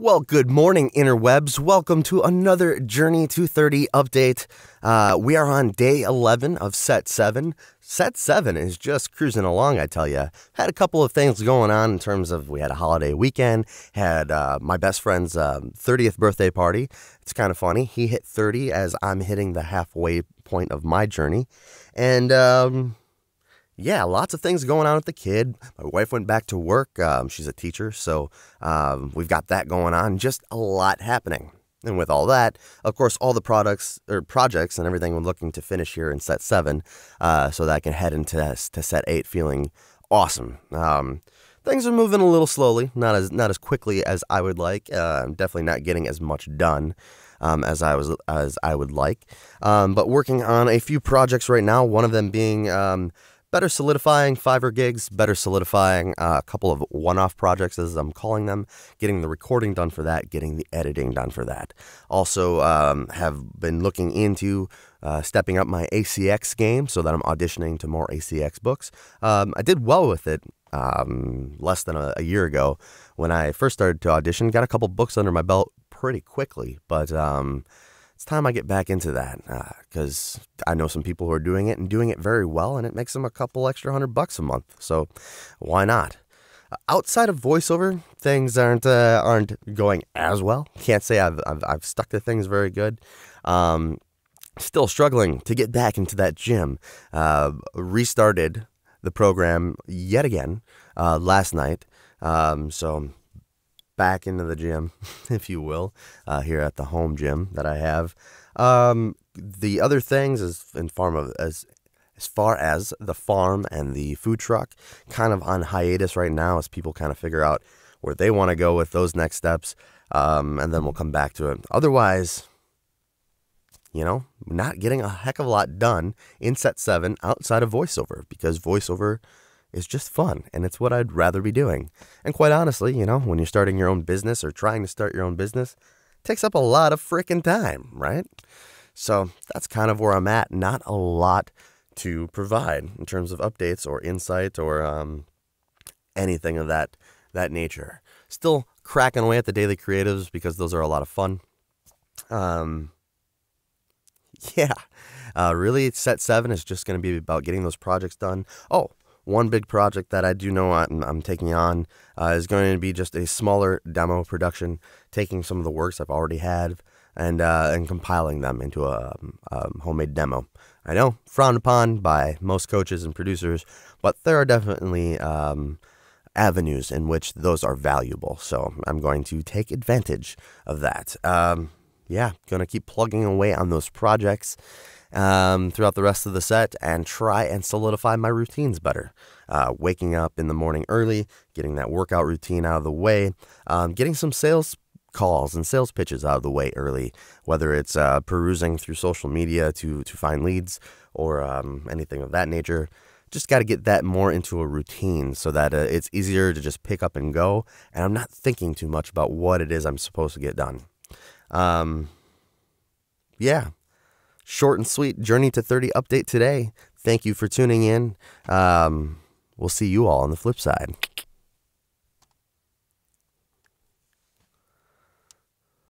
Well, good morning, interwebs. Welcome to another Journey to 30 update. Uh, we are on day 11 of set 7. Set 7 is just cruising along, I tell you. Had a couple of things going on in terms of we had a holiday weekend, had uh, my best friend's um, 30th birthday party. It's kind of funny. He hit 30 as I'm hitting the halfway point of my journey. And, um, yeah, lots of things going on with the kid. My wife went back to work. Um, she's a teacher, so um, we've got that going on. Just a lot happening. And with all that, of course, all the products or projects and everything we're looking to finish here in set seven, uh, so that I can head into to set eight feeling awesome. Um, things are moving a little slowly, not as not as quickly as I would like. Uh, I'm definitely not getting as much done. Um, as I was as I would like, um, but working on a few projects right now. One of them being um, better solidifying Fiverr gigs, better solidifying uh, a couple of one off projects, as I'm calling them, getting the recording done for that, getting the editing done for that. Also, um, have been looking into uh, stepping up my ACX game so that I'm auditioning to more ACX books. Um, I did well with it um, less than a, a, year ago when I first started to audition, got a couple books under my belt pretty quickly, but um, it's time I get back into that because uh, I know some people who are doing it and doing it very well, and it makes them a couple extra hundred bucks a month. So why not? Uh, outside of voiceover, things aren't uh, aren't going as well. Can't say I've I've, I've stuck to things very good. Um, still struggling to get back into that gym. Uh, restarted the program yet again uh, last night. Um, so back into the gym, if you will, uh, here at the home gym that I have. Um, the other things is in farm of as as far as the farm and the food truck, kind of on hiatus right now as people kind of figure out where they want to go with those next steps, um, and then we'll come back to it. Otherwise, you know, not getting a heck of a lot done in set seven outside of voiceover because voiceover is just fun and it's what I'd rather be doing. And quite honestly, you know, when you're starting your own business or trying to start your own business, takes up a lot of freaking time, right? So that's kind of where I'm at. Not a lot to provide in terms of updates or insight or um, anything of that that nature. Still cracking away at the daily creatives because those are a lot of fun. Um, yeah, uh, really, set seven is just going to be about getting those projects done. Oh, one big project that I do know I'm, I'm taking on uh, is going to be just a smaller demo production, taking some of the works I've already had and uh, and compiling them into a, a, um, homemade demo. I know frowned upon by most coaches and producers, but there are definitely um, avenues in which those are valuable. So I'm going to take advantage of that. Um, yeah, going to keep plugging away on those projects um, throughout the rest of the set and try and solidify my routines better. Uh, waking up in the morning early, getting that workout routine out of the way, um, getting some sales calls and sales pitches out of the way early, whether it's uh, perusing through social media to, to find leads or um, anything of that nature. Just got to get that more into a routine so that uh, it's easier to just pick up and go. And I'm not thinking too much about what it is I'm supposed to get done. Um, yeah, short and sweet Journey to 30 update today. Thank you for tuning in. Um, we'll see you all on the flip side.